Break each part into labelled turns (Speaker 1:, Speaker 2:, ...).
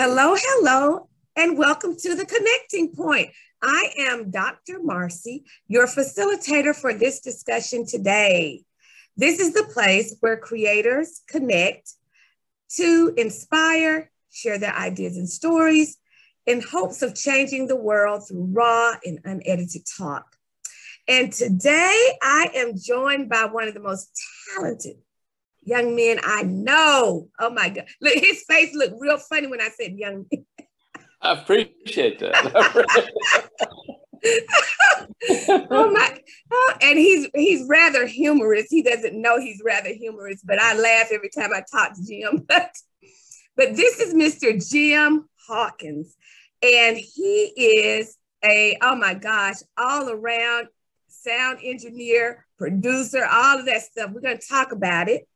Speaker 1: Hello, hello, and welcome to the Connecting Point. I am Dr. Marcy, your facilitator for this discussion today. This is the place where creators connect to inspire, share their ideas and stories in hopes of changing the world through raw and unedited talk. And today I am joined by one of the most talented young men I know. Oh my God. Look, his face looked real funny when I said young men.
Speaker 2: I appreciate that.
Speaker 1: oh my oh, and he's he's rather humorous. He doesn't know he's rather humorous, but I laugh every time I talk to Jim. but this is Mr. Jim Hawkins, and he is a oh my gosh, all around sound engineer, producer, all of that stuff. We're going to talk about it.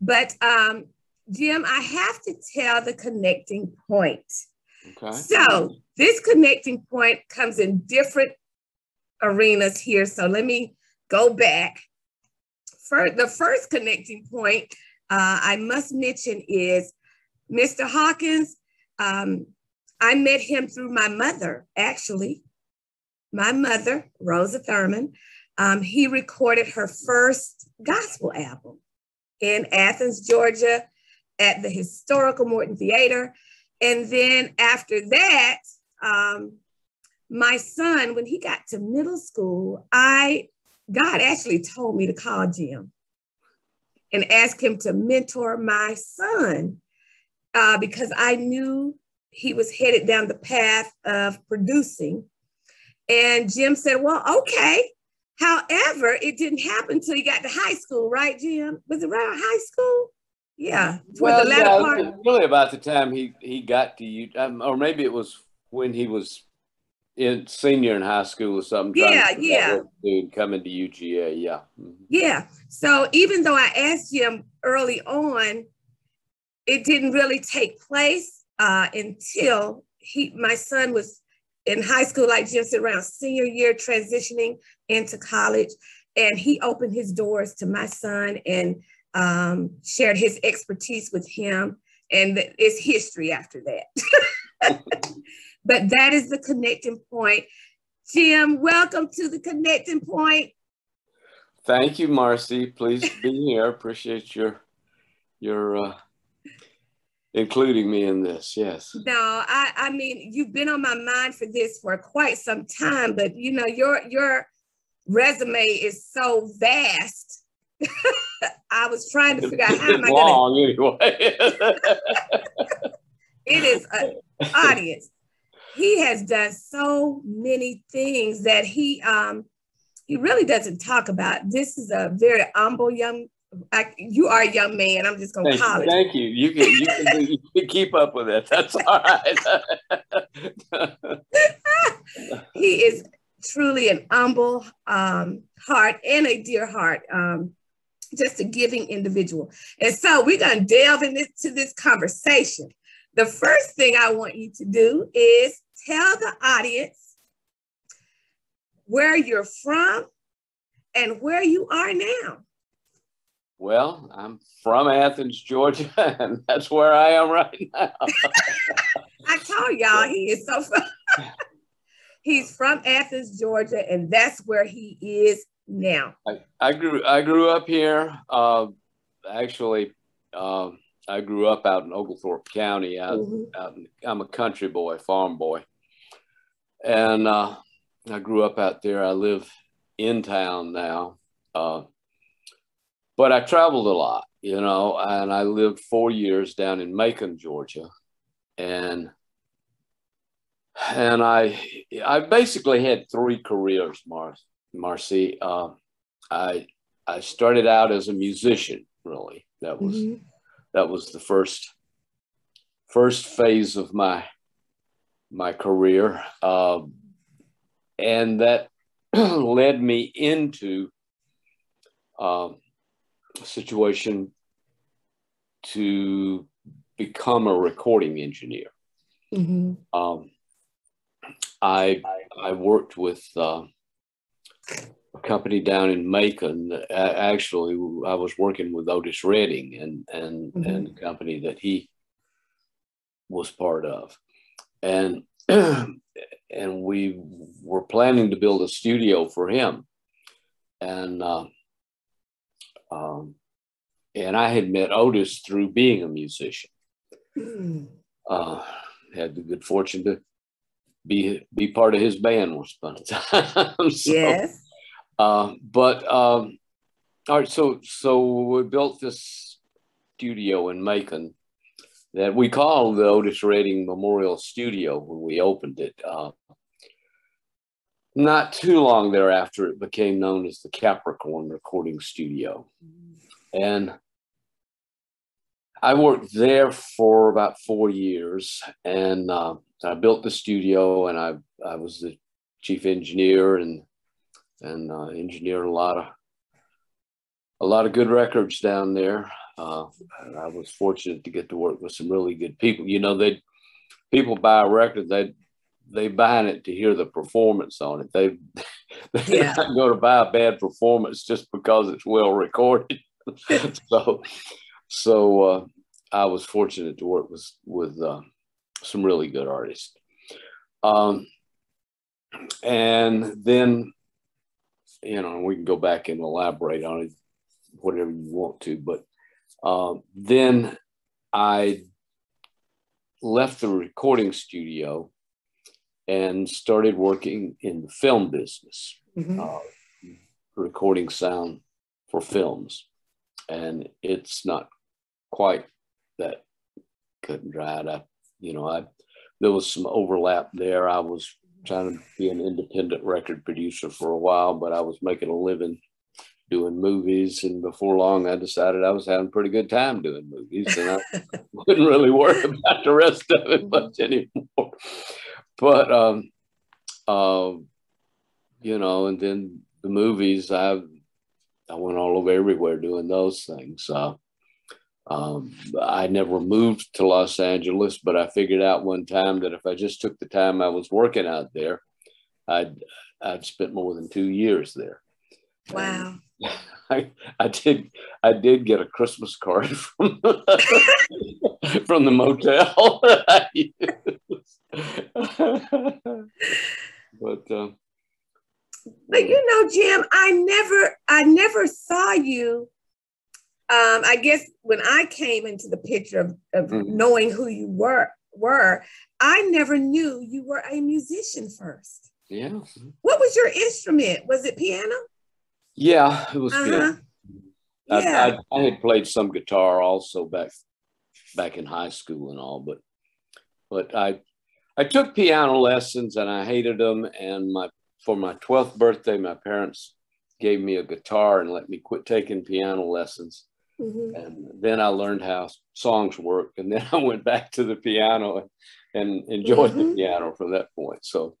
Speaker 1: But um, Jim, I have to tell the connecting point. Okay. So this connecting point comes in different arenas here. So let me go back. For the first connecting point, uh, I must mention is Mr. Hawkins. Um, I met him through my mother, actually. My mother, Rosa Thurmond. Um, he recorded her first gospel album in Athens, Georgia, at the historical Morton Theater. And then after that, um, my son, when he got to middle school, I God actually told me to call Jim and ask him to mentor my son uh, because I knew he was headed down the path of producing. And Jim said, Well, okay. However, it didn't happen until he got to high school, right, Jim? Was it around high school? Yeah,
Speaker 2: well, the latter yeah, part. Really, about the time he he got to you, um, or maybe it was when he was in senior in high school or something.
Speaker 1: Yeah, yeah.
Speaker 2: Dude, coming to UGA, yeah.
Speaker 1: Mm-hmm. Yeah. So even though I asked Jim early on, it didn't really take place uh, until he, my son was in high school, like Jim said, around senior year, transitioning into college. And he opened his doors to my son and um, shared his expertise with him. And it's history after that. but that is the connecting point. Jim, welcome to the connecting point.
Speaker 2: Thank you, Marcy. Please be here. Appreciate your your uh, including me in this. Yes.
Speaker 1: No, I I mean you've been on my mind for this for quite some time, but you know your your resume is so vast. I was trying to figure out how am I going to. Anyway. it is an audience. He has done so many things that he um he really doesn't talk about. This is a very humble young I, you are a young man. I'm just going to call
Speaker 2: it. Thank you. You can, you can, you can keep up with it. That's all right.
Speaker 1: he is truly an humble um, heart and a dear heart, um, just a giving individual. And so we're going to delve into this conversation. The first thing I want you to do is tell the audience where you're from and where you are now.
Speaker 2: Well, I'm from Athens, Georgia, and that's where I am right now.
Speaker 1: I told y'all he is so fun. He's from Athens, Georgia, and that's where he is now.
Speaker 2: I, I grew I grew up here. Uh, actually, uh, I grew up out in Oglethorpe County. Out, mm-hmm. I'm a country boy, farm boy, and uh, I grew up out there. I live in town now. But I traveled a lot, you know, and I lived four years down in Macon, Georgia, and and I I basically had three careers, Mar- Marcy. Uh, I I started out as a musician, really. That was mm-hmm. that was the first first phase of my my career, uh, and that led me into um, situation to become a recording engineer. Mm-hmm. Um, I I worked with uh, a company down in Macon. Actually, I was working with Otis Redding and and mm-hmm. and the company that he was part of, and and we were planning to build a studio for him, and uh, um, and I had met Otis through being a musician. Mm. Uh, had the good fortune to be be part of his band once upon a time. so,
Speaker 1: yes.
Speaker 2: Uh, but um, all right, so so we built this studio in Macon that we called the Otis Redding Memorial Studio when we opened it. Uh, not too long thereafter, it became known as the Capricorn Recording Studio. And I worked there for about four years and uh, I built the studio and I, I was the chief engineer and, and uh, engineered a lot of, a lot of good records down there. Uh, I was fortunate to get to work with some really good people. You know, they people buy a record, they they buying it to hear the performance on it. They they're yeah. not going to buy a bad performance just because it's well recorded. so so uh, I was fortunate to work with with uh, some really good artists. Um, and then you know we can go back and elaborate on it whatever you want to but um, then I left the recording studio and started working in the film business, mm-hmm. uh, recording sound for films. And it's not quite that cut and dried. I, you know, I there was some overlap there. I was trying to be an independent record producer for a while, but I was making a living doing movies. And before long, I decided I was having a pretty good time doing movies, and I wouldn't really worry about the rest of it much anymore. But um, uh, you know, and then the movies, I I went all over everywhere doing those things. Uh, um, I never moved to Los Angeles, but I figured out one time that if I just took the time I was working out there, I'd I'd spent more than two years there.
Speaker 1: Wow.
Speaker 2: And I, I did I did get a Christmas card from from the motel. but uh,
Speaker 1: but you know, Jim, I never I never saw you. Um, I guess when I came into the picture of, of mm-hmm. knowing who you were were, I never knew you were a musician first.
Speaker 2: Yeah.
Speaker 1: What was your instrument? Was it piano?
Speaker 2: Yeah, it was uh-huh. I, yeah. I, I, had played some guitar also back back in high school and all, but but I I took piano lessons and I hated them. And my for my twelfth birthday, my parents gave me a guitar and let me quit taking piano lessons. Mm-hmm. And then I learned how songs work, and then I went back to the piano and, and enjoyed mm-hmm. the piano from that point. So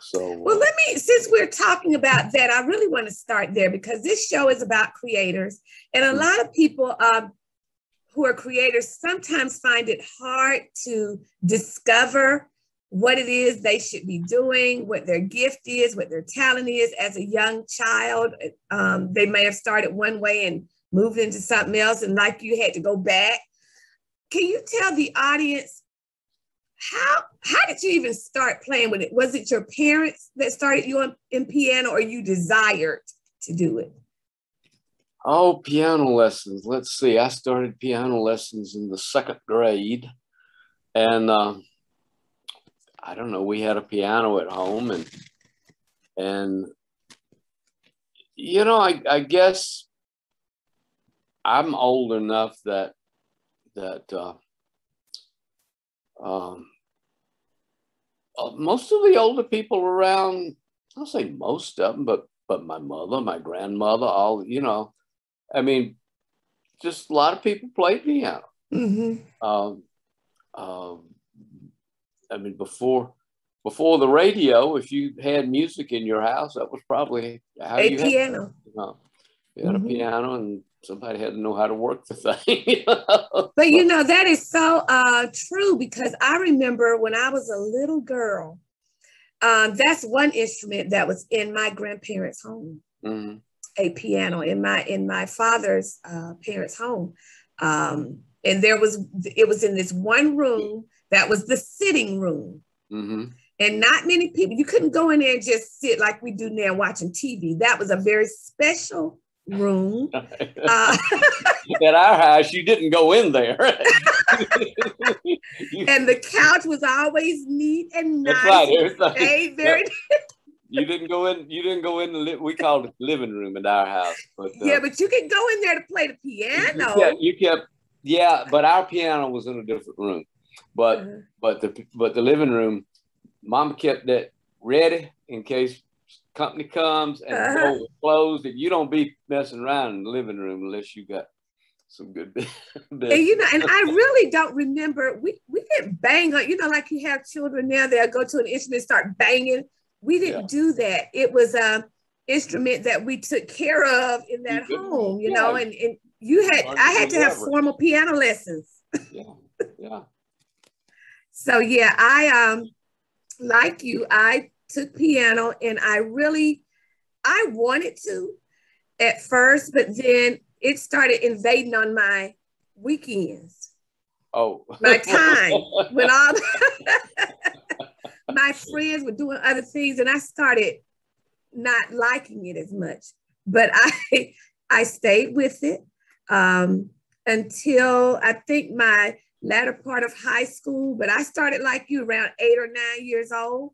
Speaker 2: so,
Speaker 1: well, let me, since we're talking about that, I really want to start there because this show is about creators. And a mm-hmm. lot of people um, who are creators sometimes find it hard to discover what it is they should be doing, what their gift is, what their talent is as a young child. Um, they may have started one way and moved into something else, and like you had to go back. Can you tell the audience how how did you even start playing with it? Was it your parents that started you in, in piano, or you desired to do it?
Speaker 2: Oh, piano lessons. Let's see. I started piano lessons in the second grade, and uh, I don't know. We had a piano at home, and and you know, I, I guess I'm old enough that that uh, um, uh, most of the older people around, I'll say most of them, but but my mother, my grandmother, all you know, I mean, just a lot of people played piano. Mm-hmm. Um, um, I mean, before before the radio, if you had music in your house, that was probably
Speaker 1: how a you piano. Had,
Speaker 2: you, know, you had mm-hmm. a piano and somebody had to know how to work the thing.
Speaker 1: but you know, that is so uh, true because I remember when I was a little girl, um, that's one instrument that was in my grandparents' home, mm-hmm. a piano in my in my father's uh, parents' home. Um, and there was it was in this one room That was the sitting room.
Speaker 2: Mm-hmm.
Speaker 1: And not many people, you couldn't go in there and just sit like we do now watching TV. That was a very special room. Uh,
Speaker 2: At our house, you didn't go in there.
Speaker 1: and the couch was always neat and nice.
Speaker 2: That's right.
Speaker 1: Stayed very
Speaker 2: you didn't go in. You didn't go in the. Li- we called it the living room in our house. But uh,
Speaker 1: yeah, but you could go in there to play the piano.
Speaker 2: Yeah, you kept. Yeah, but our piano was in a different room. But
Speaker 1: Uh-huh.
Speaker 2: but the but the living room, Mama kept that ready in case company comes and the
Speaker 1: Uh-huh.
Speaker 2: door was closed. And you don't be messing around in the living room unless you got some good.
Speaker 1: And you know, and I really don't remember. We we didn't bang on. You know, like you have children now, they'll go to an instrument, start banging. We didn't do that. It was a instrument that we took care of in that
Speaker 2: You
Speaker 1: home. You
Speaker 2: yeah.
Speaker 1: know, and and you had I had to have formal piano lessons.
Speaker 2: yeah, yeah.
Speaker 1: So yeah, I um like you, I took piano and I really I wanted to at first, but then it started invading on my weekends,
Speaker 2: Oh,
Speaker 1: my time when all my friends were doing other things and I started not liking it as much. But I I stayed with it um, until I think my latter part of high school. But I started like you around eight or nine years old,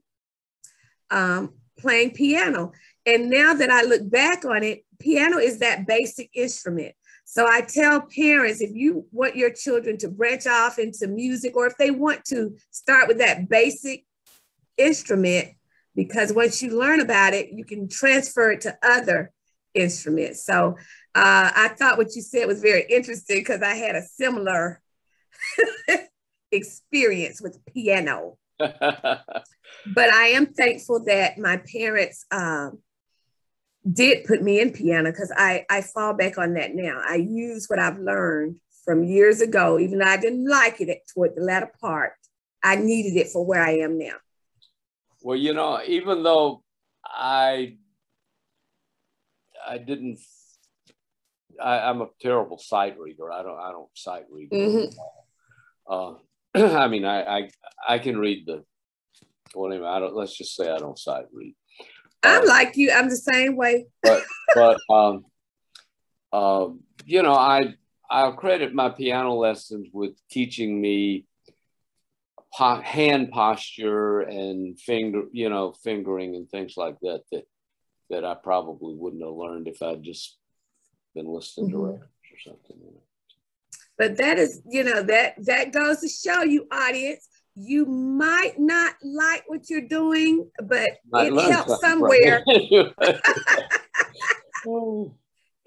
Speaker 1: um, playing piano. And now that I look back on it, piano is that basic instrument. So I tell parents if you want your children to branch off into music, or if they want to start with that basic instrument, because once you learn about it, you can transfer it to other instruments. So uh, I thought what you said was very interesting because I had a similar experience with piano. But I am thankful that my parents um, did put me in piano because I, I fall back on that now. I use what I've learned from years ago, even though I didn't like it toward the latter part. I needed it for where I am now.
Speaker 2: well, you know, even though I I didn't. I, I'm a terrible sight reader. I don't. I don't sight read.
Speaker 1: Mhm.
Speaker 2: Uh, I mean, I, I I can read the. Anyway, I don't. Let's just say I don't sight read.
Speaker 1: I'm
Speaker 2: Uh,
Speaker 1: like you. I'm the same way.
Speaker 2: but but um, um, you know, I I'll credit my piano lessons with teaching me po- hand posture and finger, you know, fingering and things like that that that I probably wouldn't have learned if I'd just been listening to
Speaker 1: Mhm.
Speaker 2: records or something. You know.
Speaker 1: But that is, you know, that that goes to show you, audience, you might not like what you're doing, but
Speaker 2: Might
Speaker 1: it helps somewhere.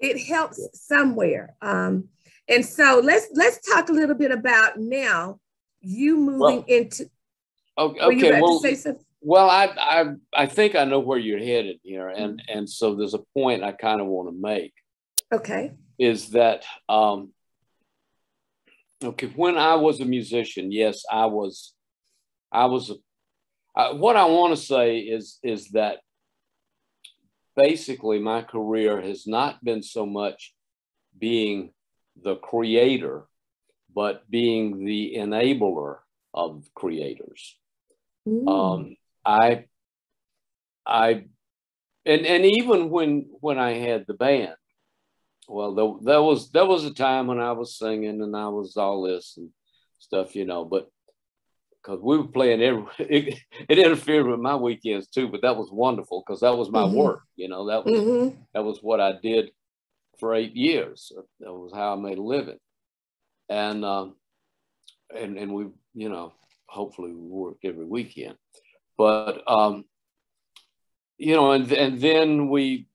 Speaker 2: it.
Speaker 1: Helps somewhere. Um, and so let's let's talk a little bit about now you moving
Speaker 2: Well,
Speaker 1: into.
Speaker 2: okay,
Speaker 1: Were you
Speaker 2: okay,
Speaker 1: about
Speaker 2: well,
Speaker 1: to say something?
Speaker 2: Well, I, I I think I know where you're headed here, and
Speaker 1: Mm-hmm.
Speaker 2: and so there's a point I kind of want to make
Speaker 1: Okay.
Speaker 2: is that um, okay when I was a musician, yes, I was I was a, uh, what I want to say is is that basically my career has not been so much being the creator, but being the enabler of creators
Speaker 1: Mm.
Speaker 2: um, I, I, and and even when when I had the band, well, there, there was there was a time when I was singing and I was all this and stuff, you know, but because we were playing every, it, it interfered with my weekends too, but that was wonderful because that was my
Speaker 1: Mhm.
Speaker 2: work, you know, that was
Speaker 1: Mhm.
Speaker 2: that was what I did for eight years. That was how I made a living, and um, and and we, you know, hopefully we work every weekend, but um, you know, and and then we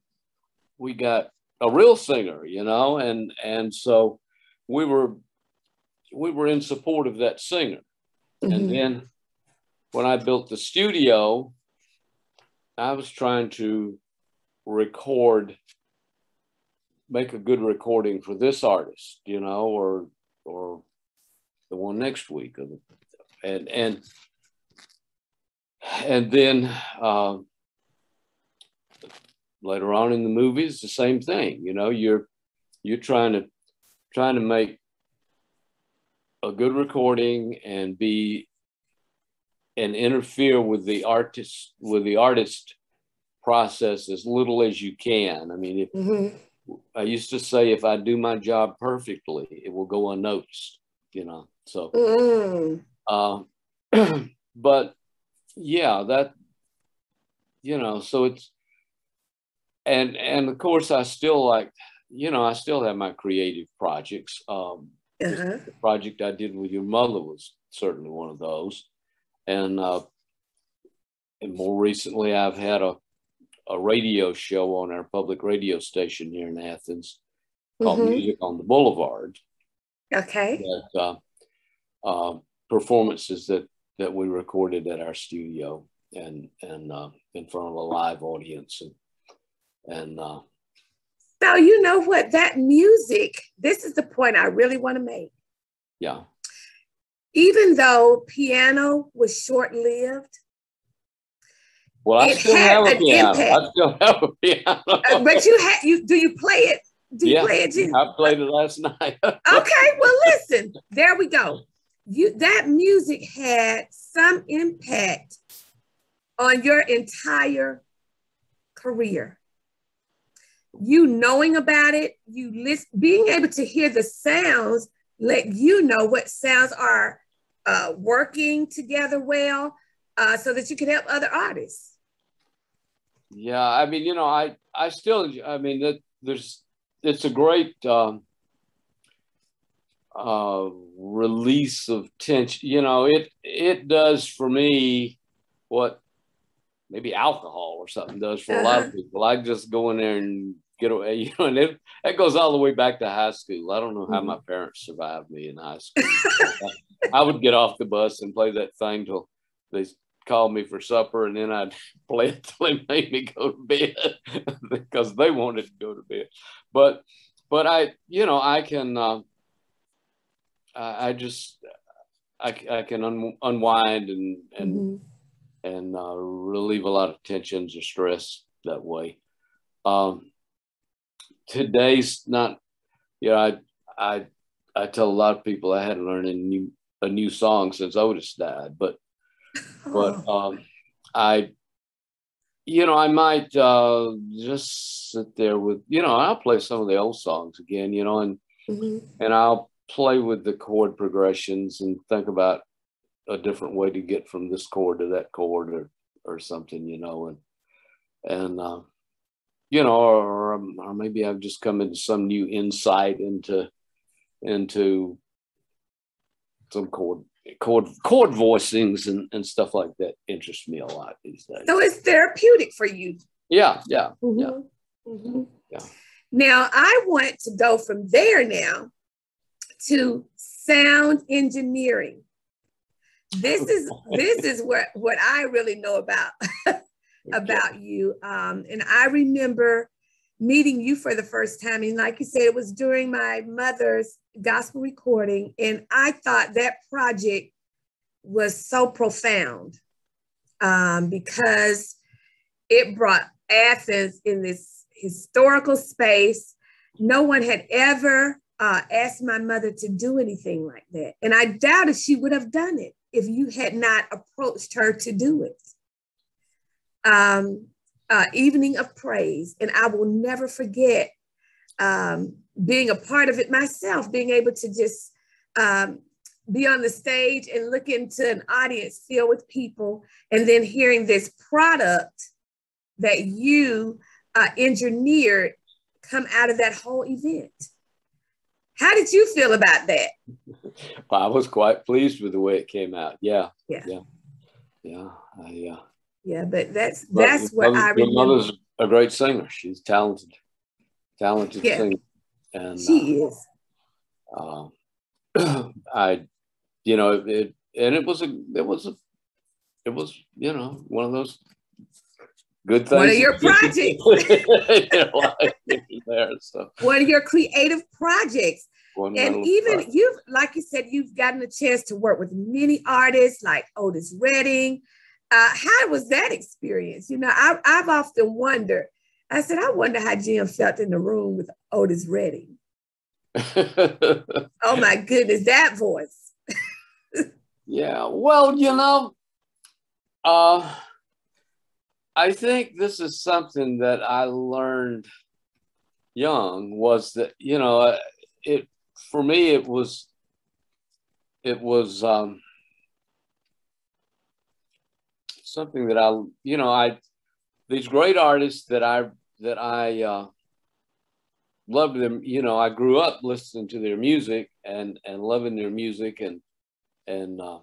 Speaker 2: we got a real singer, you know, and and so we were we were in support of that singer,
Speaker 1: Mhm.
Speaker 2: and then when I built the studio, I was trying to record, make a good recording for this artist, you know, or or the one next week, or the, and and and then um, later on in the movies, the same thing. You know, you're you're trying to trying to make a good recording and be and interfere with the artist with the artist process as little as you can. I mean, if, mm-hmm. I used to say if I do my job perfectly, it will go unnoticed. You know, so. Mm. Uh, but yeah, that you know, so it's and and of course I still like you know I still have my creative projects. Um, uh-huh. The project I did with your mother was certainly one of those, and uh, and more recently I've had a a radio show on our public radio station here in Athens called mm-hmm. Music on the Boulevard.
Speaker 1: Okay.
Speaker 2: That, uh, uh, performances that that we recorded at our studio and and uh, in front of a live audience and and uh,
Speaker 1: now you know what? That music this is the point i really want to make.
Speaker 2: Yeah.
Speaker 1: Even though piano was short-lived
Speaker 2: well i still have a piano. Impact. i still have a piano. Uh,
Speaker 1: but you had you do you play it? Do you yeah, play it
Speaker 2: i played it last night.
Speaker 1: Okay well listen. There we go. You that music had some impact on your entire career you knowing about it, you list, being able to hear the sounds, let you know what sounds are uh, working together well, uh, so that you can help other artists.
Speaker 2: Yeah, I mean, you know, I I still, I mean, that there's it's a great um, uh, release of tension. You know, it it does for me what maybe alcohol or something does for uh-huh. a lot of uh-huh. people. I just go in there and get away, you know, and it, it goes all the way back to high school. I don't know how mm-hmm. my parents survived me in high school. I, I, would get off the bus and play that thing till they called me for supper, and then I'd play it till they made me go to bed because they wanted to go to bed. But, but I, you know, I can, uh, I, I just, I, I can un, unwind and and mm-hmm and uh, relieve a lot of tensions or stress that way. Um, today's not, you know, I, I, I tell a lot of people I had to learn a new, a new song since Otis died, but, but, um, I, you know, I might uh, just sit there with, you know, I'll play some of the old songs again, you know, and, mm-hmm. and I'll play with the chord progressions and think about a different way to get from this chord to that chord or or something, you know, and and uh, you know, or or maybe I've just come into some new insight into into some chord chord chord voicings and, and stuff like that interest me a lot these days.
Speaker 1: So it's therapeutic for you.
Speaker 2: Yeah, yeah, mm-hmm. yeah. Mm-hmm.
Speaker 1: Yeah. Now I want to go from there now to sound engineering this is this is what what I really know about about you. Um, and I remember meeting you for the first time, and like you said, it was during my mother's gospel recording, and I thought that project was so profound um, because it brought Athens in this historical space. No one had ever uh, asked my mother to do anything like that, and I doubted she would have done it if you had not approached her to do it. Um, uh, evening of praise, and I will never forget um, being a part of it myself, being able to just um, be on the stage and look into an audience filled with people, and then hearing this product that you uh, engineered come out of that whole event. How did you feel about that?
Speaker 2: I was quite pleased with the way it came out. Yeah.
Speaker 1: Yeah.
Speaker 2: Yeah. Yeah. I, uh,
Speaker 1: yeah, but that's that's what
Speaker 2: mother,
Speaker 1: I remember.
Speaker 2: Your mother's a great singer. She's talented, talented yeah. singer. And
Speaker 1: she uh, is.
Speaker 2: Uh, I, you know, it, and it was a, it was a, it was, you know, one of those good things.
Speaker 1: One of your projects. there, so. One of your creative projects. One and even project. you've, like you said, you've gotten a chance to work with many artists like Otis Redding. Uh, how was that experience? You know, I, I've often wondered. I said, I wonder how Jim felt in the room with Otis Redding. oh my goodness, that voice.
Speaker 2: yeah, well, you know, Uh, I think this is something that I learned young was that, you know, uh, it, for me, it was, it was, um, something that I, you know, I, these great artists that I, that I, uh, loved them, you know, I grew up listening to their music and, and loving their music and, and, uh,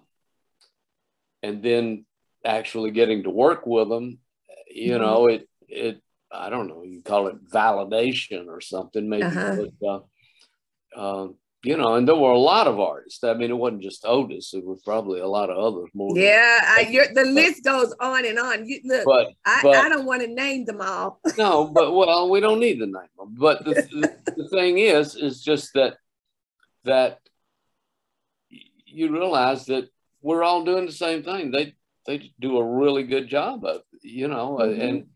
Speaker 2: and then actually getting to work with them, you mm-hmm. know, it it I don't know, you call it validation or something, maybe. Uh-huh. But, uh, uh, you know, and there were a lot of artists. I mean, it wasn't just Otis; it was probably a lot of others more.
Speaker 1: Yeah, I, the list goes on and on. You, look, but, I, but, I don't want to name them all.
Speaker 2: no, but well, we don't need to name them. But the, the, the thing is, is just that that you realize that we're all doing the same thing. They they do a really good job of, you know, mm-hmm. and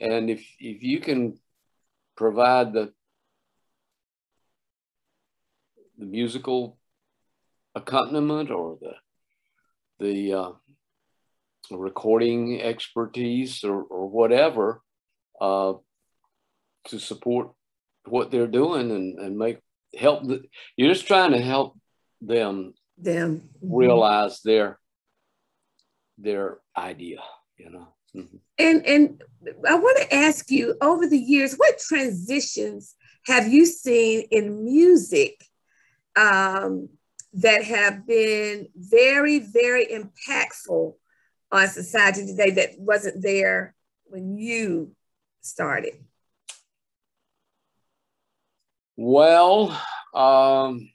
Speaker 2: and if if you can provide the the musical accompaniment or the the uh, recording expertise or, or whatever uh, to support what they're doing and, and make help the, you're just trying to help them
Speaker 1: them
Speaker 2: mm-hmm. realize their their idea you know
Speaker 1: mm-hmm. and and i want to ask you over the years what transitions have you seen in music um, that have been very very impactful on society today that wasn't there when you started
Speaker 2: well um,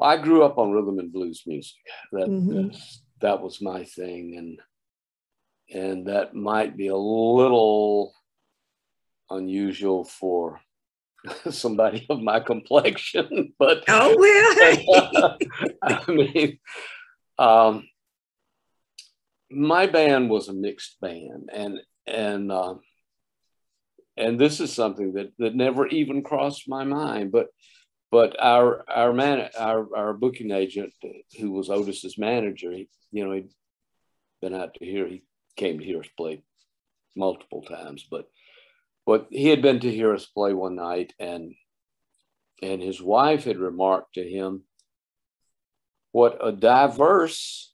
Speaker 2: I grew up on rhythm and blues music. That mm-hmm. that was my thing, and and that might be a little unusual for somebody of my complexion, but
Speaker 1: oh well.
Speaker 2: I mean, um, my band was a mixed band, and and uh, and this is something that that never even crossed my mind, but but our our man our our booking agent who was Otis's manager, he, you know, he'd been out to here. He came to hear us play multiple times, but but he had been to hear us play one night, and and his wife had remarked to him what a diverse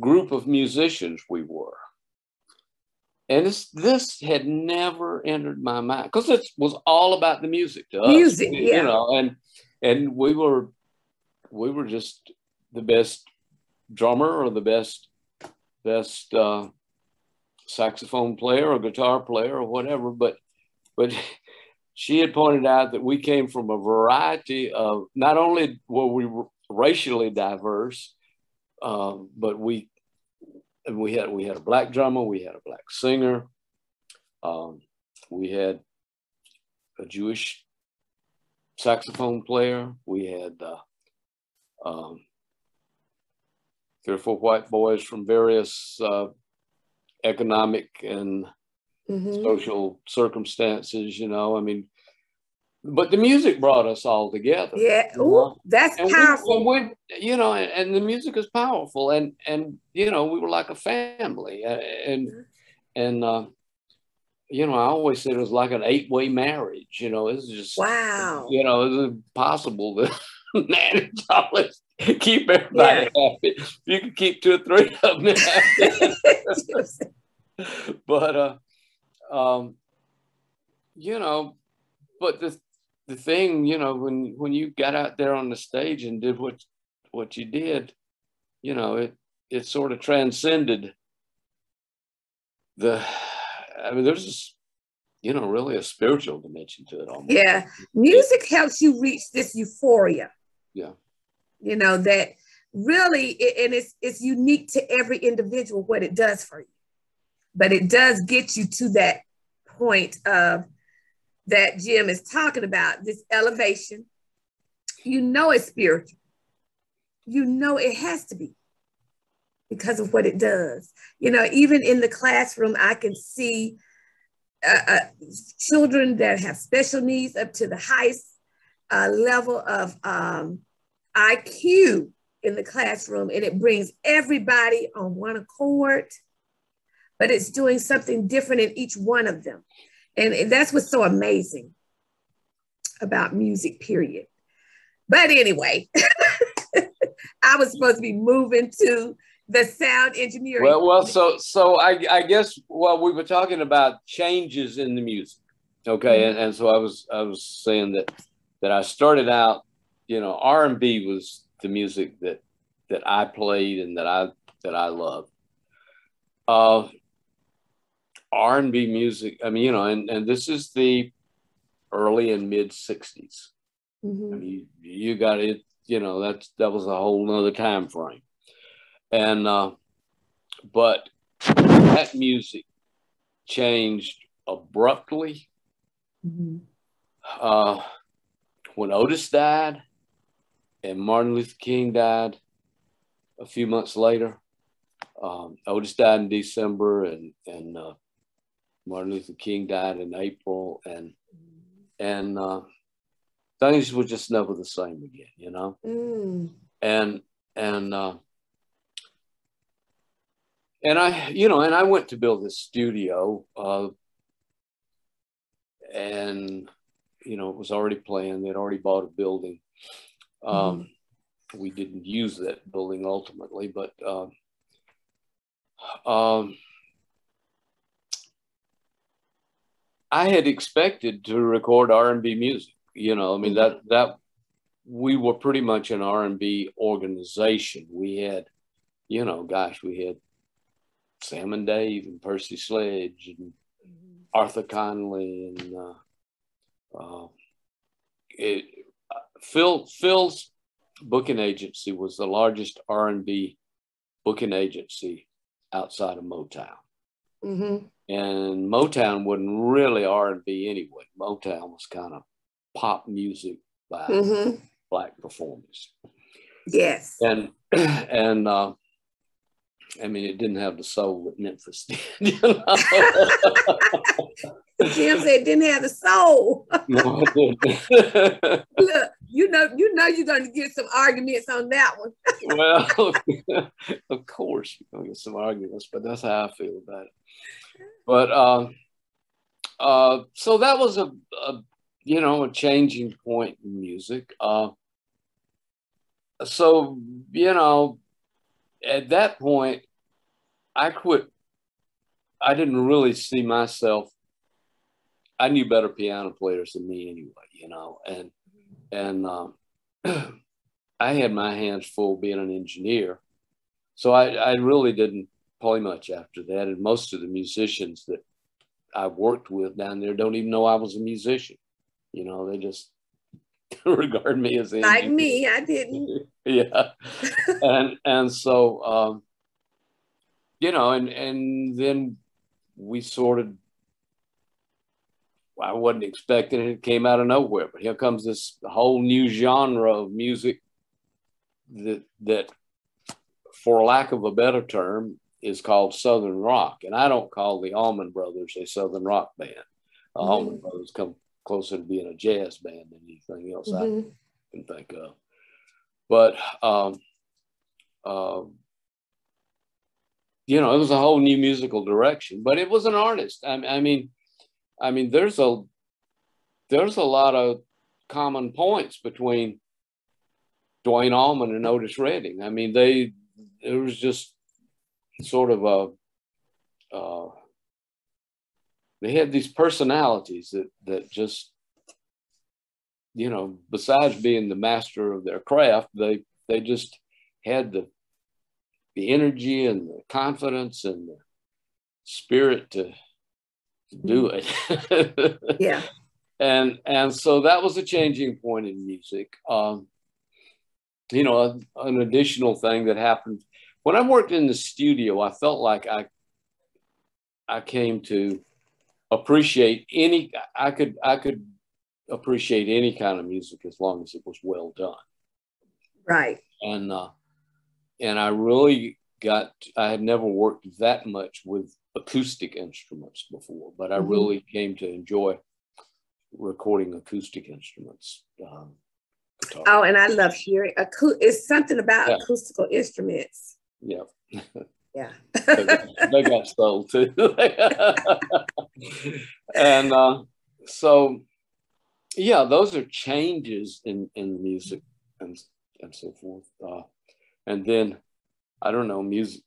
Speaker 2: group of musicians we were. And this, this had never entered my mind because it was all about the music to us.
Speaker 1: Music, yeah.
Speaker 2: You know, and and we were we were just the best drummer or the best best uh, saxophone player or guitar player or whatever. But but she had pointed out that we came from a variety of not only were we racially diverse, um, but we we had we had a black drummer, we had a black singer, um, we had a Jewish saxophone player, we had uh, um, three or four white boys from various uh, economic and mm-hmm. social circumstances. You know, I mean, but the music brought us all together.
Speaker 1: Yeah, Ooh, that's and powerful.
Speaker 2: We, we, you know, and, and, the music is powerful, and and you know, we were like a family, uh, and mm-hmm. and uh, you know, I always said it was like an eight-way marriage. You know, it's just
Speaker 1: wow.
Speaker 2: You know, it's impossible to manage all this, keep everybody yeah. happy. You can keep two or three of them happy. but uh, um, you know, but the the thing, you know, when when you got out there on the stage and did what what you did, you know, it it sort of transcended the. I mean, there's this, you know, really a spiritual dimension to it almost.
Speaker 1: Yeah, music helps you reach this euphoria.
Speaker 2: Yeah.
Speaker 1: You know that really, and it's it's unique to every individual what it does for you, but it does get you to that point of that Jim is talking about, this elevation, you know it's spiritual. You know it has to be because of what it does. You know, even in the classroom, I can see uh, uh, children that have special needs up to the highest uh, level of um, IQ in the classroom and it brings everybody on one accord, but it's doing something different in each one of them. And that's what's so amazing about music, period. But anyway, I was supposed to be moving to the sound engineering.
Speaker 2: Well, well, so so I, I guess well we were talking about changes in the music, okay, mm-hmm. and, and so I was I was saying that that I started out, you know, R and B was the music that that I played and that I that I loved. Uh, R and B music. I mean, you know, and and this is the early and mid '60s. Mm-hmm. I mean, you, you got it. You know, that's that was a whole nother time frame and uh, but that music changed abruptly mm-hmm. uh, when Otis died and Martin Luther King died a few months later. Um, Otis died in December and and uh, Martin Luther King died in April and and uh, things were just never the same again, you know. Mm. And and uh, and I, you know, and I went to build this studio, uh, and you know, it was already planned. They'd already bought a building. Um, mm-hmm. We didn't use that building ultimately, but uh, um, I had expected to record R and B music. You know, I mean that mm-hmm. that we were pretty much an R and B organization. We had, you know, gosh, we had Sam and Dave and Percy Sledge and mm-hmm. Arthur Conley and uh, uh, it, Phil Phil's booking agency was the largest R and B booking agency outside of Motown. Mm-hmm. And Motown wasn't really R and B anyway. Motown was kind of pop music by mm-hmm. black performers.
Speaker 1: Yes.
Speaker 2: And and uh, I mean, it didn't have the soul that Memphis did. You
Speaker 1: know? Jim said it didn't have the soul. no, Look, you know, you know, you're going to get some arguments on that one.
Speaker 2: well, of course, you're going to get some arguments, but that's how I feel about it. But um, uh, so that was a, a, you know, a changing point in music. Uh, so you know, at that point, I quit. I didn't really see myself. I knew better piano players than me anyway, you know, and and um, I had my hands full being an engineer, so I, I really didn't play much after that. And most of the musicians that I worked with down there don't even know I was a musician. You know, they just regard me as
Speaker 1: like me. I didn't.
Speaker 2: yeah, and and so um, you know, and and then we sort of. I wasn't expecting it. It came out of nowhere, but here comes this whole new genre of music that that, for lack of a better term, is called Southern rock. And I don't call the Allman Brothers a Southern rock band. The mm-hmm. Allman Brothers come closer to being a jazz band than anything else mm-hmm. I can think of. But um, uh, you know, it was a whole new musical direction. But it was an artist. I, I mean, I mean, there's a there's a lot of common points between Duane Allman and Otis Redding. I mean, they it was just sort of a uh, they had these personalities that that just you know besides being the master of their craft they they just had the the energy and the confidence and the spirit to, to do
Speaker 1: mm-hmm. it. Yeah.
Speaker 2: And and so that was a changing point in music. Um you know a, an additional thing that happened when i worked in the studio i felt like i i came to appreciate any i could i could appreciate any kind of music as long as it was well done
Speaker 1: right
Speaker 2: and uh and i really got i had never worked that much with acoustic instruments before but i mm-hmm. really came to enjoy recording acoustic instruments um, guitar.
Speaker 1: Oh, and I love hearing. Acou- it's something about
Speaker 2: Yeah.
Speaker 1: acoustical instruments.
Speaker 2: Yeah.
Speaker 1: Yeah.
Speaker 2: they, got, they got stole too. and uh, so, yeah, those are changes in, in music and, and so forth. Uh, and then, I don't know, music,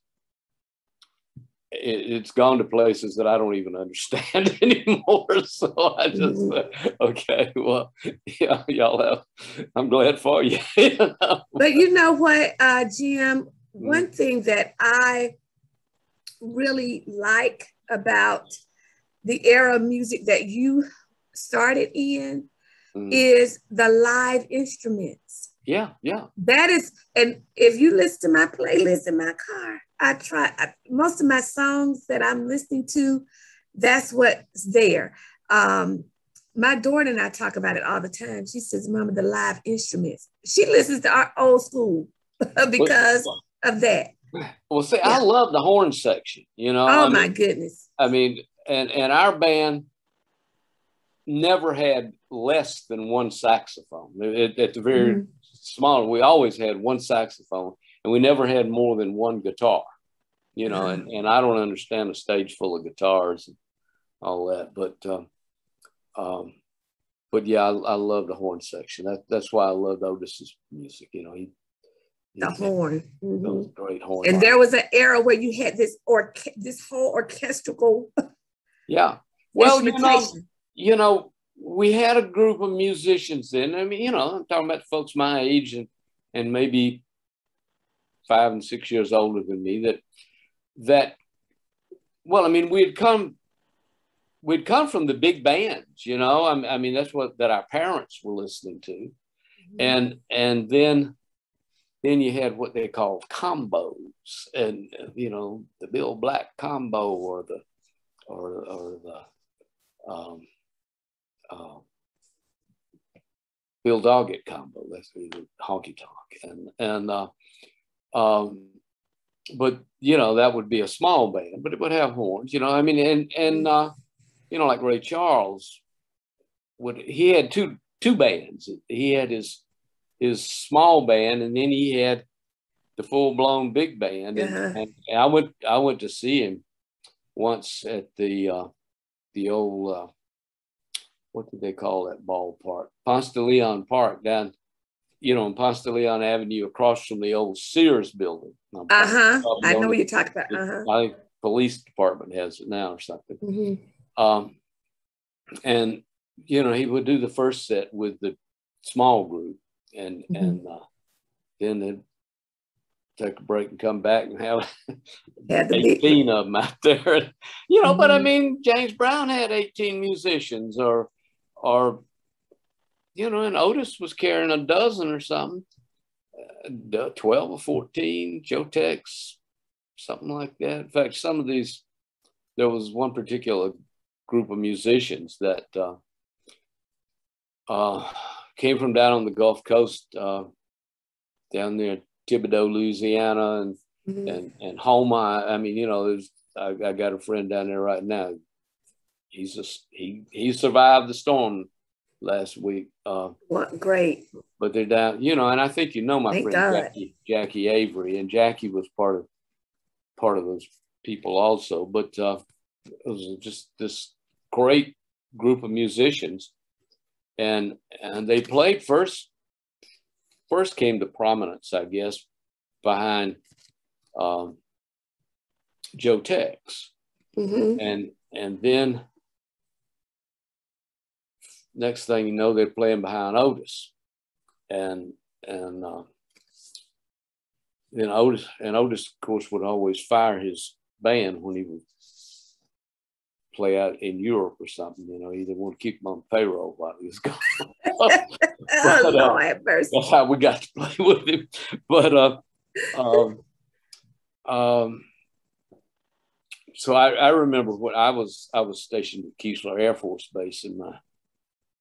Speaker 2: it, it's gone to places that I don't even understand anymore. So I just, uh, okay, well, yeah, y'all have, I'm glad for you. you know?
Speaker 1: But you know what, uh, Jim? One thing that I really like about the era of music that you started in
Speaker 2: Mm.
Speaker 1: is the live instruments.
Speaker 2: Yeah, yeah.
Speaker 1: That is, and if you listen to my playlist in my car, I try I, most of my songs that I'm listening to. That's what's there. Um, my daughter and I talk about it all the time. She says, "Mama, the live instruments." She listens to our old school because of that.
Speaker 2: Well, see, I love the horn section. You know,
Speaker 1: Oh
Speaker 2: I
Speaker 1: my
Speaker 2: mean,
Speaker 1: goodness!
Speaker 2: I mean, and and our band never had less than one saxophone. At, at the very
Speaker 1: Mhm.
Speaker 2: small, we always had one saxophone, and we never had more than one guitar. You know, and and I don't understand a stage full of guitars and all that, but um, um but yeah, I, I love the horn section. That that's why I loved Otis's music. You know, he, he
Speaker 1: The horn. Mhm.
Speaker 2: those great horn.
Speaker 1: And
Speaker 2: lines.
Speaker 1: there was an era where you had this or this whole orchestral
Speaker 2: Yeah. Well, you know. You know, we had a group of musicians then. I mean, you know, I'm talking about folks my age and and maybe five and six years older than me that that well, I mean, we had come we'd come from the big bands, you know. I, mean- I mean, that's what that our parents were listening to. And and then then you had what they called combos and you know, the Bill Black combo or the or or the um uh, Bill Doggett combo. That's the honky tonk, and and uh, um, but you know that would be a small band, but it would have horns. You know, I mean, and and uh, you know, like Ray Charles would he had two two bands. He had his his small band, and then he had the full blown big band. And,
Speaker 1: Uh-huh.
Speaker 2: and, and I went I went to see him once at the uh, the old uh, what did they call that ballpark? Ponce de Leon Park down, you know, on Ponce de Leon Avenue across from the old Sears building.
Speaker 1: Uh huh.
Speaker 2: Uh,
Speaker 1: I know what you're talking about. Uh huh.
Speaker 2: I think police department has it now or something.
Speaker 1: hmm
Speaker 2: Um, and you know, he would do the first set with the small group, and
Speaker 1: Mhm.
Speaker 2: and uh, then they'd take a break and come back and have
Speaker 1: big.
Speaker 2: 18 of them out there. you know, but I
Speaker 1: Mhm.
Speaker 2: mean, James Brown had 18 musicians or, or, you know, and Otis was carrying a dozen or something, uh, 12 or 14, Joe Tex, something like that. In fact, some of these, there was one particular group of musicians that uh, uh, came from down on the Gulf Coast, uh, down near Thibodaux, Louisiana, and
Speaker 1: Mhm.
Speaker 2: and and Houma. I mean, you know, there's I, I got a friend down there right now. He's just he he survived the storm last week. Uh,
Speaker 1: What great.
Speaker 2: but they're down, you know, and I think you know my
Speaker 1: Thank
Speaker 2: friend Jackie Jackie Avery, and Jackie was part of part of those people also. But uh, it was just this great group of musicians, and and they played first. First came to prominence, I guess, behind um, Joe Tex,
Speaker 1: hmm
Speaker 2: and and then next thing you know, they're playing behind Otis, and and uh, then Otis and Otis, of course, would always fire his band when he would play out in Europe or something. You know, he didn't want to keep him on payroll while he was gone.
Speaker 1: Oh
Speaker 2: But, uh,
Speaker 1: Lord, have.
Speaker 2: That's how we got to play with him. But uh, um, um, so I, I remember when I was I was stationed at Keesler Air Force Base in my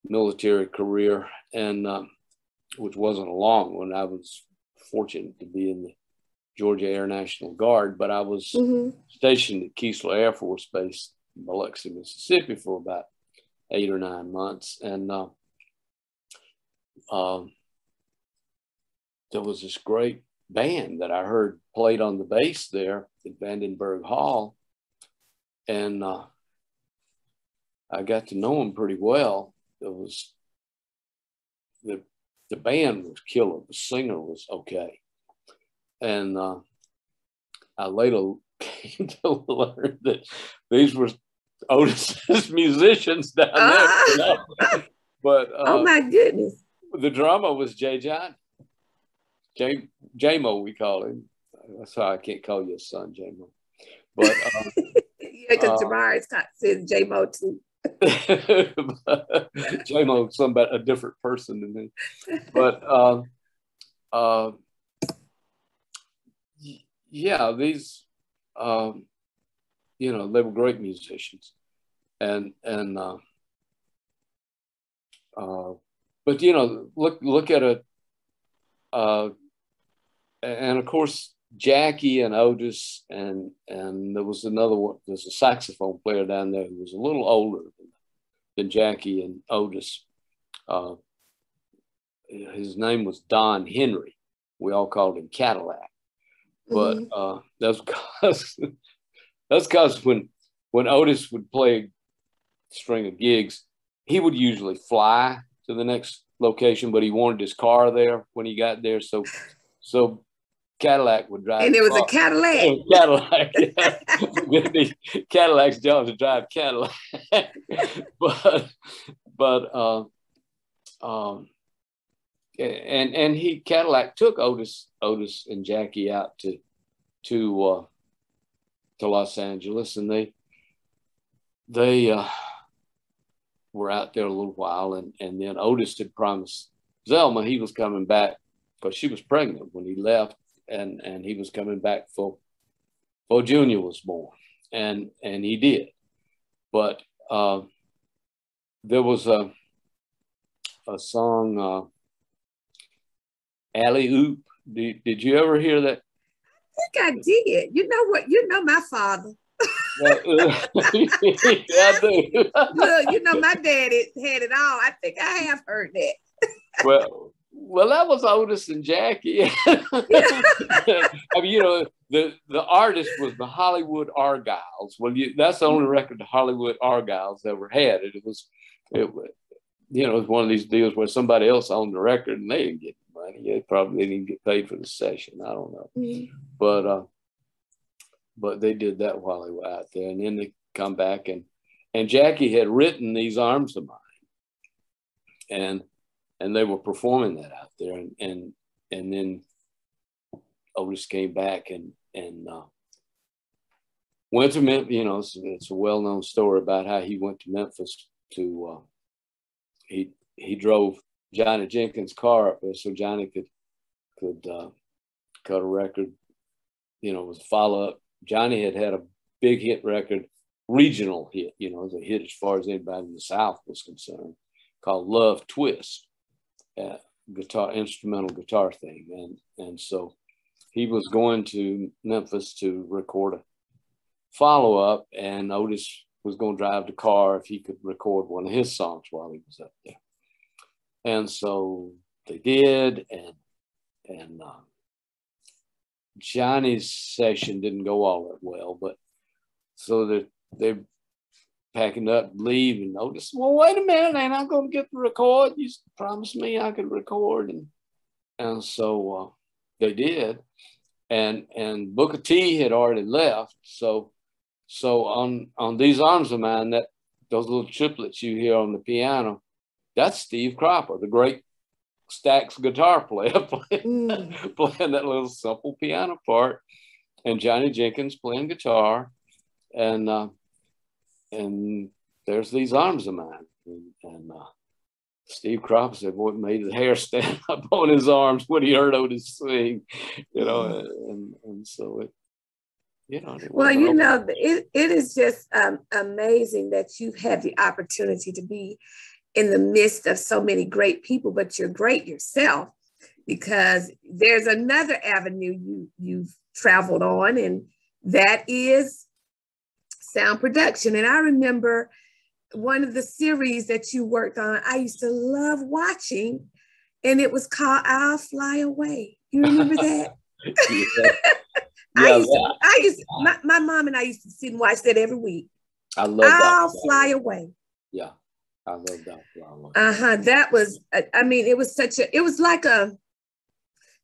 Speaker 2: military career, and um, which wasn't a long one. I was fortunate to be in the Georgia Air National Guard, but I was
Speaker 1: hmm
Speaker 2: stationed at Keesler Air Force Base in Biloxi, Mississippi for about eight or nine months. And uh, um, there was this great band that I heard played on the bass there at Vandenberg Hall. And uh, I got to know them pretty well. It was the the band was killer. The singer was okay, and uh, I later came to learn that these were Otis's musicians down there. Uh, you know? But
Speaker 1: uh, oh my goodness,
Speaker 2: the drummer was Jay John. J JMO, we call him. That's how I can't call you a son, JMO. But um,
Speaker 1: yeah, because uh, Jamar says JMO too.
Speaker 2: JMO, somebody a different person than me. But um, uh, yeah, these um, you know, they were great musicians. And and uh, uh, but you know, look look at it uh, and of course Jackie and Otis and and there was another one. There's a saxophone player down there who was a little older than, than Jackie and Otis. Uh, his name was Don Henry. We all called him Cadillac, but mm-hmm. uh, that's because that's because when when Otis would play a string of gigs, he would usually fly to the next location, but he wanted his car there when he got there. So so Cadillac would drive.
Speaker 1: And it was a Cadillac.
Speaker 2: A Cadillac. Yeah. Cadillac's job to drive Cadillac. but but uh, um, and and he Cadillac took Otis Otis and Jackie out to to uh, to Los Angeles, and they they uh, were out there a little while, and and then Otis had promised Zelma he was coming back because she was pregnant when he left and and he was coming back for for Junior was born, and and he did, but uh, there was a a song uh, Alley Oop. Did, did you ever hear that?
Speaker 1: I think I did. You know what? You know my father.
Speaker 2: yeah, I do.
Speaker 1: Look, you know my daddy had it all. I think I have heard that.
Speaker 2: well, well, that was Otis and Jackie. I mean, you know, the the artist was the Hollywood Argyles. Well, you, that's the only record the Hollywood Argyles ever had. It, was, it was, it you know, it was one of these deals where somebody else owned the record and they didn't get the money. They probably didn't get paid for the session. I don't know, mm-hmm. but uh, but they did that while they were out there, and then they come back and and Jackie had written these arms of mine, and and they were performing that out there, and and and then Otis came back and and uh, went to Memphis. You know, it's, it's a well known story about how he went to Memphis to uh, he he drove Johnny Jenkins' car up there so Johnny could could uh, cut a record. You know, it was a follow up. Johnny had had a big hit record, regional hit. You know, it was a hit as far as anybody in the South was concerned, called Love Twist uh, guitar instrumental guitar thing, and and so he was going to Memphis to record a follow up, and Otis was going to drive the car if he could record one of his songs while he was up there, and so they did, and and um, Johnny's session didn't go all that well, but so that they packing up, leaving. notice, well, wait a minute, ain't I going to get to record? You promised me I could record. And, and so uh, they did. And, and Booker T had already left. So, so on, on these arms of mine, that those little triplets you hear on the piano, that's Steve Cropper, the great Stax guitar player playing, mm. playing that little simple piano part, and Johnny Jenkins playing guitar, and uh, and there's these arms of mine. And, and uh, Steve Cropper said, "Boy, made his hair stand up on his arms when he heard Otis sing," you know, mm-hmm. and and so it, you know.
Speaker 1: well, you know, it, it is just um, amazing that you've had the opportunity to be in the midst of so many great people, but you're great yourself because there's another avenue you you've traveled on, and that is sound production. And I remember one of the series that you worked on, I used to love watching, and it was called I'll Fly Away. You remember that? yeah. I used, to, I used to, my, my mom and I used to sit and watch that every week.
Speaker 2: I love I'll
Speaker 1: that. fly away.
Speaker 2: Yeah. I love that.
Speaker 1: Uh huh. That was, I mean, it was such a, it was like a,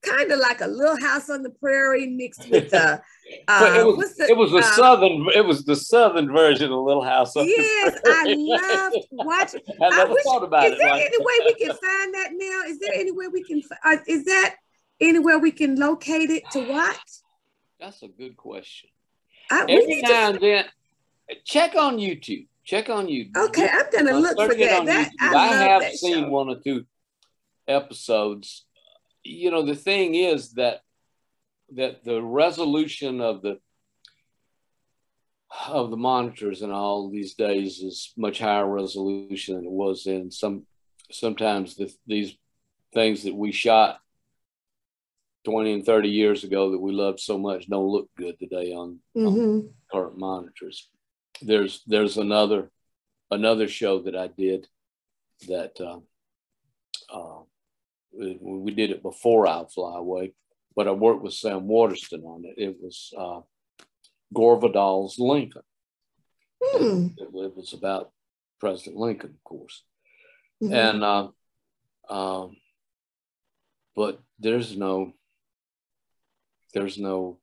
Speaker 1: kind of like a little house on the prairie mixed with uh, uh
Speaker 2: it was, the, it was the uh, southern it was the southern version of little house on
Speaker 1: yes i loved watching
Speaker 2: i never I wish, thought about
Speaker 1: is
Speaker 2: it
Speaker 1: there like any way we can find that now? Is there any way we can uh, is that anywhere we can locate it to watch?
Speaker 2: That's a good question. I, every now to... and then check on youtube check on youtube.
Speaker 1: Okay i'm gonna look for that, that I, I
Speaker 2: have
Speaker 1: that
Speaker 2: seen
Speaker 1: show.
Speaker 2: one or two episodes you know, the thing is that that the resolution of the of the monitors and all these days is much higher resolution than it was in some sometimes the, these things that we shot 20 and 30 years ago that we loved so much don't look good today on, mm-hmm. on current monitors there's there's another another show that i did that uh, uh, we did it before I Fly Away, but I worked with Sam Waterston on it. It was uh, Gore Vidal's Lincoln. Hmm. It, it, was about President Lincoln, of course. Mm-hmm. And, uh, um, but there's no, there's no,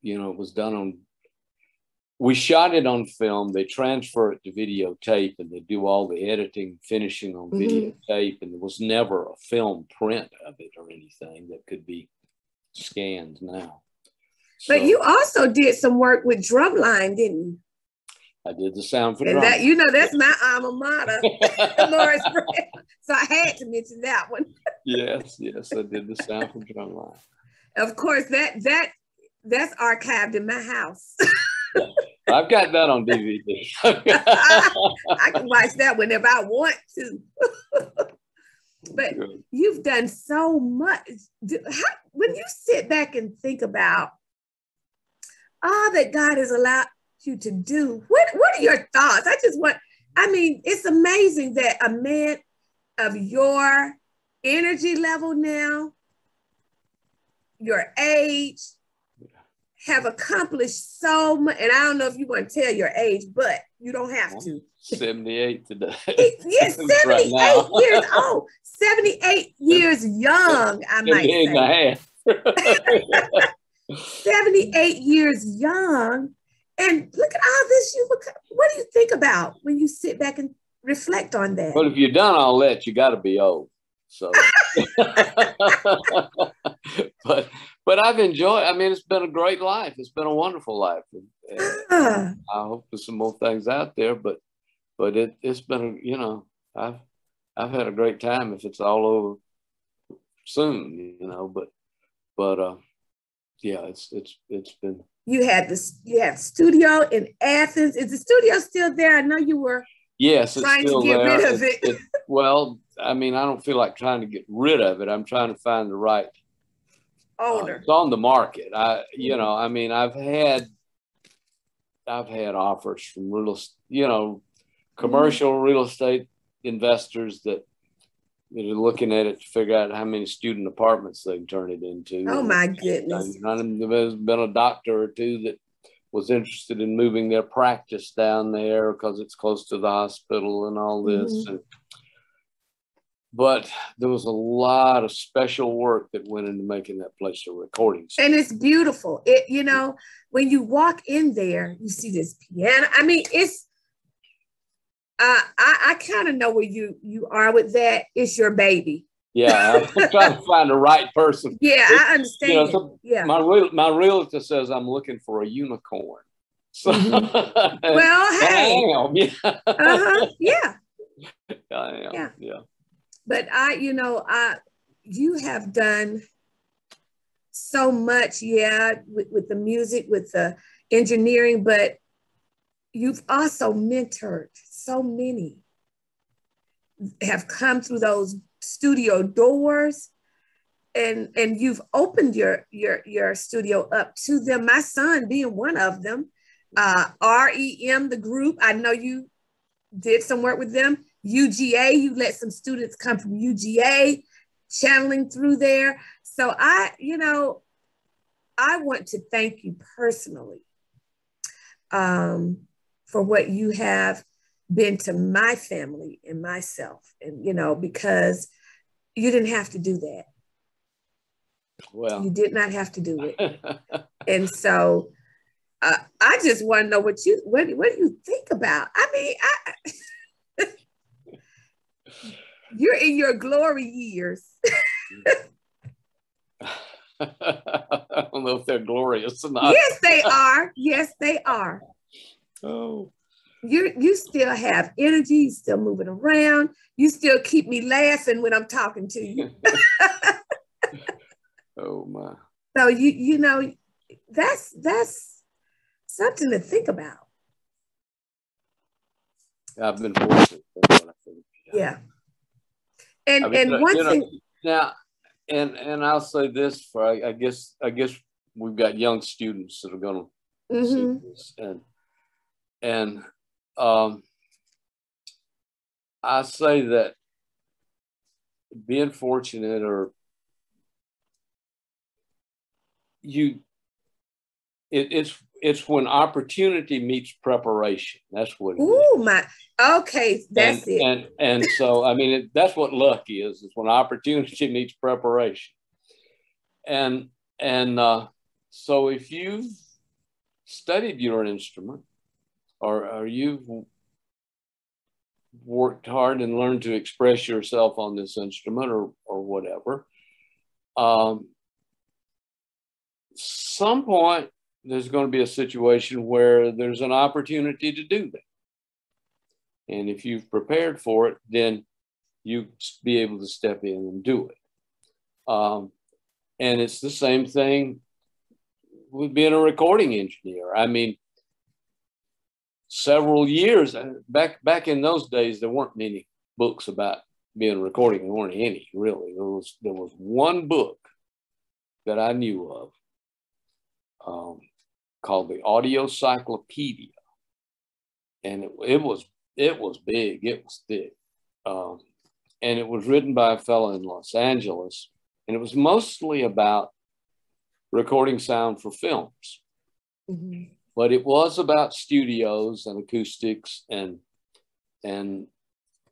Speaker 2: you know, it was done on we shot it on film. They transfer it to videotape and they do all the editing, finishing on mm-hmm. videotape. And there was never a film print of it or anything that could be scanned now.
Speaker 1: So, but you also did some work with Drumline, didn't you?
Speaker 2: I did the sound for
Speaker 1: and that. You know, that's my alma mater, Morris So I had to mention that one.
Speaker 2: yes, yes, I did the sound for Drumline.
Speaker 1: Of course, that that that's archived in my house.
Speaker 2: I've got that on DVD.
Speaker 1: I can watch that whenever I want to. but you've done so much. How, when you sit back and think about all that God has allowed you to do, what, what are your thoughts? I just want, I mean, it's amazing that a man of your energy level now, your age, have accomplished so much. And I don't know if you want to tell your age, but you don't have to.
Speaker 2: 78 today.
Speaker 1: yes, 78 right years old. 78 years young, I might say. 78 years young. And look at all this you what do you think about when you sit back and reflect on that?
Speaker 2: Well, if you're done all that, you got to be old. So, but but I've enjoyed. I mean, it's been a great life. It's been a wonderful life. and I hope there's some more things out there, but but it it's been you know I've I've had a great time. If it's all over soon, you know, but but uh, yeah, it's it's it's been.
Speaker 1: You had this. You had studio in Athens. Is the studio still there? I know you were.
Speaker 2: Yes,
Speaker 1: trying to get
Speaker 2: there.
Speaker 1: rid of it.
Speaker 2: it. Well, I mean, I don't feel like trying to get rid of it. I'm trying to find the right Uh, it's on the market. I, you know, I mean, I've had, I've had offers from real, you know, commercial mm-hmm. real estate investors that that are looking at it to figure out how many student apartments they can turn it into.
Speaker 1: Oh my goodness!
Speaker 2: There's been a doctor or two that was interested in moving their practice down there because it's close to the hospital and all this. Mm-hmm. And, but there was a lot of special work that went into making that place a recording
Speaker 1: space. and it's beautiful. It you know when you walk in there you see this piano. I mean it's uh, i i kind of know where you you are with that. It's your baby.
Speaker 2: Yeah i'm trying to find the right person.
Speaker 1: Yeah it, i understand you know, so yeah.
Speaker 2: my real my realtor says i'm looking for a unicorn. So
Speaker 1: mm-hmm. well hey.
Speaker 2: I am, yeah.
Speaker 1: uh-huh yeah.
Speaker 2: I am. yeah. yeah
Speaker 1: but I, you know, I you have done so much, yeah, with, with the music, with the engineering, but you've also mentored so many. Have come through those studio doors and and you've opened your your your studio up to them. My son being one of them uh R.E.M. the group. I know you did some work with them UGA, you let some students come from UGA channeling through there. so I, you know, I want to thank you personally um, for what you have been to my family and myself, and you know, because you didn't have to do that.
Speaker 2: Well,
Speaker 1: you did not have to do it, and so uh, I just want to know what you what what do you think about? I mean, I you're in your glory years.
Speaker 2: I don't know if they're glorious or not.
Speaker 1: Yes, they are. Yes, they are.
Speaker 2: Oh.
Speaker 1: You you still have energy, you still moving around, you still keep me laughing when I'm talking to you.
Speaker 2: oh my.
Speaker 1: So you you know that's that's something to think about.
Speaker 2: I've been fortunate.
Speaker 1: Yeah. And I mean, and one thing
Speaker 2: know, now and and I'll say this for I, I, guess I guess we've got young students that are going to mm-hmm. see this and and um, I say that being fortunate or you it, it's it's when opportunity meets preparation. That's what.
Speaker 1: Ooh, my okay, that's
Speaker 2: and,
Speaker 1: it.
Speaker 2: And and so I mean it, that's what luck is. Is when opportunity meets preparation. And and uh, so if you've studied your instrument, or or you've worked hard and learned to express yourself on this instrument or or whatever, um, some point there's going to be a situation where there's an opportunity to do that. And if you've prepared for it, then you be able to step in and do it. Um, and it's the same thing with being a recording engineer. I mean, several years uh, back back in those days, there weren't many books about being a recording. There weren't any really. There was there was one book that I knew of. Um, called the Audio Cyclopedia, and it, it was it was big, it was thick, um, and it was written by a fellow in Los Angeles, and it was mostly about recording sound for films, mm-hmm. but it was about studios and acoustics and and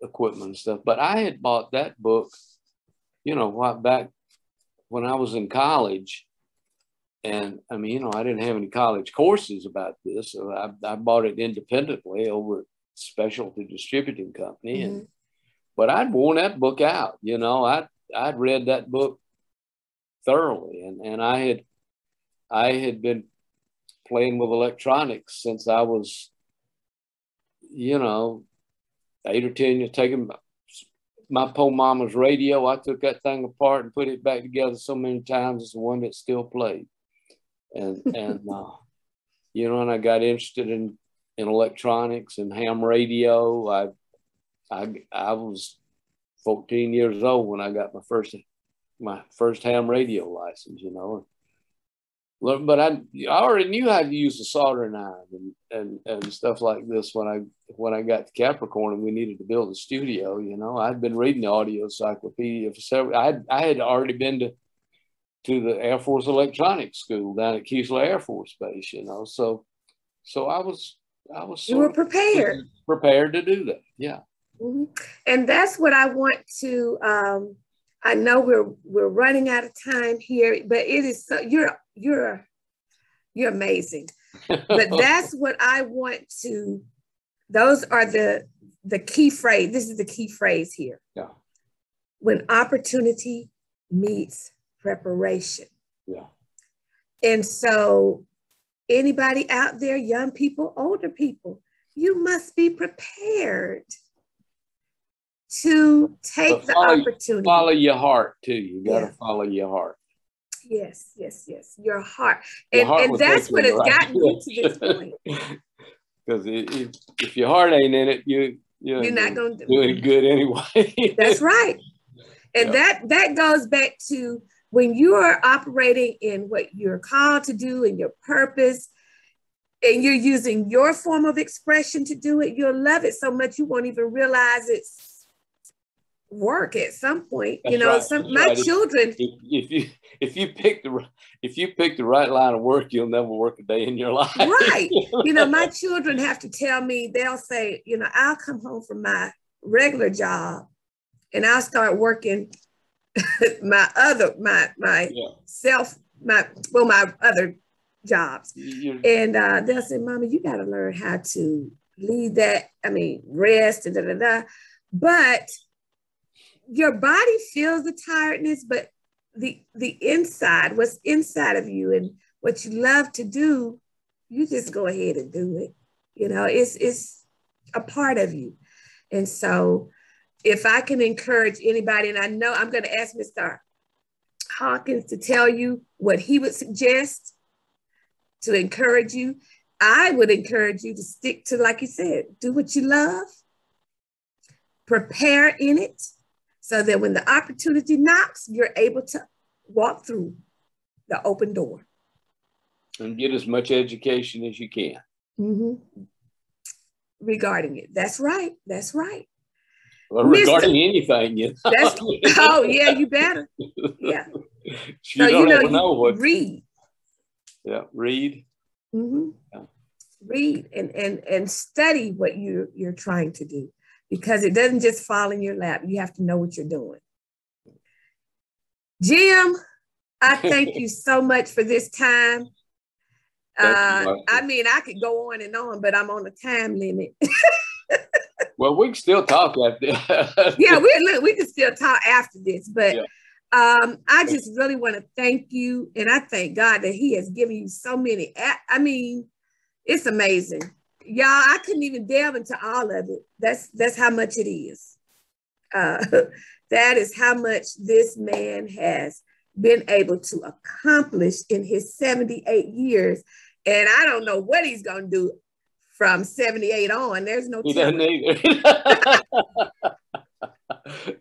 Speaker 2: equipment and stuff. But I had bought that book, you know, what back when I was in college and I mean, you know, I didn't have any college courses about this. So I, I bought it independently over Specialty Distributing Company. Mm-hmm. but I'd worn that book out, you know, I, I'd read that book thoroughly. And, and I had, I had been playing with electronics since I was, you know, eight or 10 years, taking my, my poor mama's radio. I took that thing apart and put it back together so many times. It's the one that still played and and uh, you know, and I got interested in in electronics and ham radio. I I I was 14 years old when I got my first my first ham radio license. You know, but I, I already knew how to use a soldering iron and, and, and stuff like this when I when I got to Capricorn and we needed to build a studio. You know, I'd been reading the audio encyclopedia for several. I I had already been to to the Air Force Electronics School down at Keesler Air Force Base, you know. So, so I was, I was.
Speaker 1: You were prepared.
Speaker 2: Prepared to do that, yeah.
Speaker 1: Mm-hmm. And that's what I want to. Um, I know we're we're running out of time here, but it is so, you're you're you're amazing. but that's what I want to. Those are the the key phrase. This is the key phrase here.
Speaker 2: Yeah.
Speaker 1: When opportunity meets preparation.
Speaker 2: Yeah.
Speaker 1: And so, anybody out there, young people, older people, you must be prepared to take the opportunity.
Speaker 2: Follow your heart too. You got to yeah. follow your heart.
Speaker 1: Yes, yes, yes. Your heart. And, heart and that's what has right. gotten you to this point.
Speaker 2: Because if, if your heart ain't in it, you, you're,
Speaker 1: you're not going to
Speaker 2: do it good anyway.
Speaker 1: that's right. And yeah. that that goes back to when you are operating in what you're called to do and your purpose, and you're using your form of expression to do it, you'll love it so much you won't even realize it's work at some point. That's you know, right. some my right. children.
Speaker 2: If, if, you if you pick the if you pick the right line of work, you'll never work a day in your life.
Speaker 1: Right. you know, my children have to tell me. They'll say, you know, I'll come home from my regular job, and I'll start working my other my my yeah. self my well my other jobs, You're, and uh, they'll say, "Mama, you got to learn how to leave that. I mean, rest and da da da." But your body feels the tiredness, but the the inside, what's inside of you and what you love to do, you just go ahead and do it. You know, it's it's a part of you. And so if I can encourage anybody, and I know I'm going to ask Mr. Hawkins to tell you what he would suggest to encourage you, I would encourage you to stick to, like you said, do what you love, prepare in it, so that when the opportunity knocks, you're able to walk through the open door.
Speaker 2: And get as much education as you can.
Speaker 1: Mm-hmm. Regarding it. That's right. That's right.
Speaker 2: Well, regarding Mr. anything, yeah. That's,
Speaker 1: oh, yeah, you better. Yeah. you so, you know, you know what. read.
Speaker 2: Yeah, read.
Speaker 1: Mm-hmm. Yeah. Read and, and, and study what you, you're trying to do because it doesn't just fall in your lap. You have to know what you're doing. Jim, I thank you so much for this time. Uh, I mean, I could go on and on, but I'm on a time limit.
Speaker 2: well, we can still talk after.
Speaker 1: yeah, we we can still talk after this, but yeah. um, I just really want to thank you, and I thank God that He has given you so many. I mean, it's amazing y'all, I couldn't even delve into all of it. That's that's how much it is. Uh, that is how much this man has been able to accomplish in his 78 years. And I don't know what he's gonna do from 78 on. There's no
Speaker 2: he doesn't either.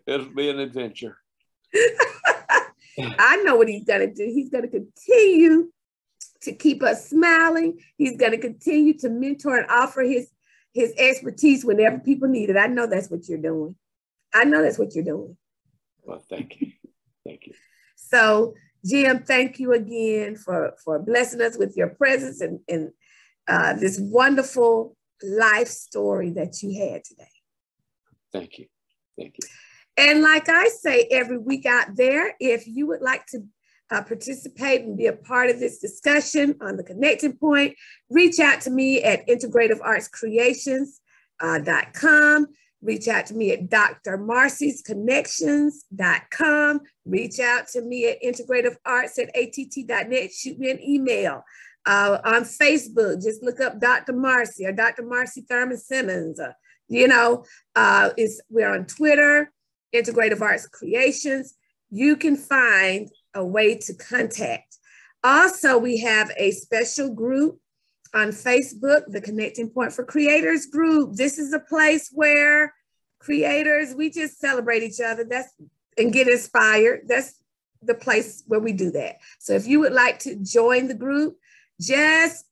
Speaker 2: It'll be an adventure.
Speaker 1: I know what he's gonna do. He's gonna continue to keep us smiling. He's going to continue to mentor and offer his his expertise whenever people need it. I know that's what you're doing. I know that's what you're doing.
Speaker 2: Well, thank you. Thank you.
Speaker 1: So, Jim, thank you again for, for blessing us with your presence and, and uh, this wonderful life story that you had today.
Speaker 2: Thank you. Thank you.
Speaker 1: And like I say every week out there, if you would like to uh, participate and be a part of this discussion on the connecting point, reach out to me at integrativeartscreations.com. Uh, reach out to me at drmarcysconnections.com. Reach out to me at integrativearts at att.net. Shoot me an email. Uh, on Facebook, just look up Dr. Marcy or Dr. Marcy Thurmond Simmons. Uh, you know, uh, is we're on Twitter, Integrative Arts Creations. You can find a way to contact. Also, we have a special group on Facebook, the Connecting Point for Creators group. This is a place where creators, we just celebrate each other. That's and get inspired. That's the place where we do that. So if you would like to join the group, just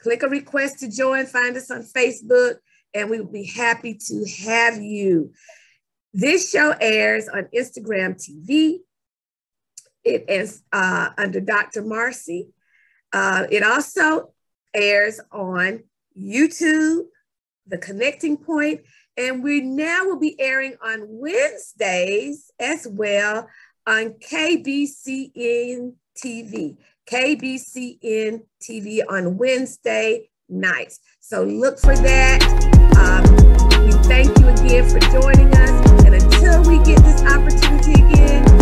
Speaker 1: click a request to join, find us on Facebook, and we will be happy to have you. This show airs on Instagram TV, it is uh, under Dr. Marcy. Uh, it also airs on YouTube, The Connecting Point, and we now will be airing on Wednesdays as well on KBCN TV. KBCN TV on Wednesday nights. So look for that. Um, we thank you again for joining us. And until we get this opportunity again,